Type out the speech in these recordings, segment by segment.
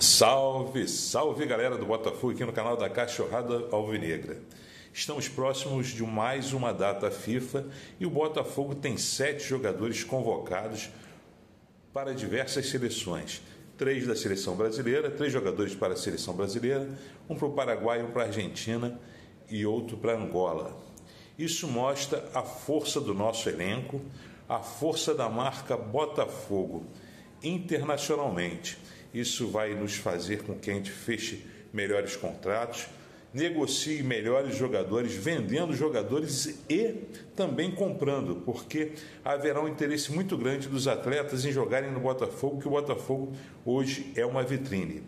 Salve, salve galera do Botafogo aqui no canal da Cachorrada Alvinegra. Estamos próximos de mais uma data FIFA e o Botafogo tem sete jogadores convocados para diversas seleções. Três da seleção brasileira, três jogadores para a seleção brasileira, um para o Paraguai, um para a Argentina e outro para Angola. Isso mostra a força do nosso elenco, a força da marca Botafogo internacionalmente. Isso vai nos fazer com que a gente feche melhores contratos, negocie melhores jogadores, vendendo jogadores e também comprando, porque haverá um interesse muito grande dos atletas em jogarem no Botafogo, que o Botafogo hoje é uma vitrine.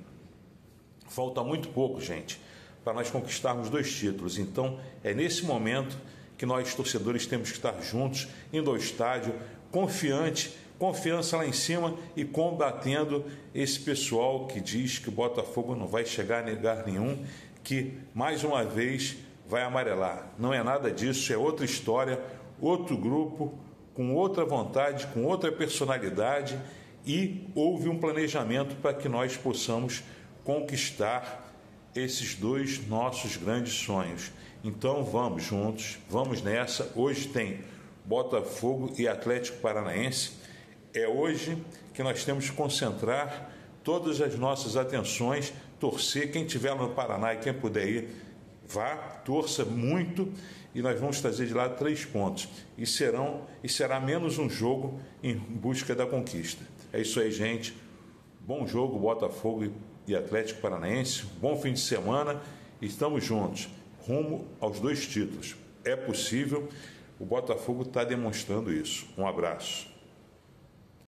Falta muito pouco, gente, para nós conquistarmos dois títulos. Então, é nesse momento que nós, torcedores, temos que estar juntos, indo ao estádio, confiante, confiança lá em cima e combatendo esse pessoal que diz que o Botafogo não vai chegar a negar nenhum, que mais uma vez vai amarelar. Não é nada disso, é outra história, outro grupo, com outra vontade, com outra personalidade e houve um planejamento para que nós possamos conquistar esses dois nossos grandes sonhos. Então vamos juntos, vamos nessa. Hoje tem Botafogo e Atlético Paranaense. É hoje que nós temos que concentrar todas as nossas atenções, torcer. Quem estiver no Paraná e quem puder ir, vá, torça muito e nós vamos trazer de lá três pontos. E, serão, e será menos um jogo em busca da conquista. É isso aí, gente. Bom jogo, Botafogo e Atlético Paranaense. Bom fim de semana. Estamos juntos, rumo aos dois títulos. É possível, o Botafogo está demonstrando isso. Um abraço.